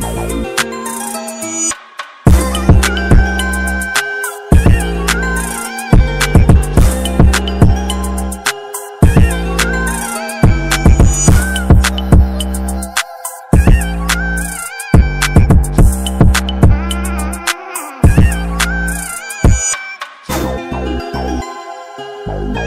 Bye. We'll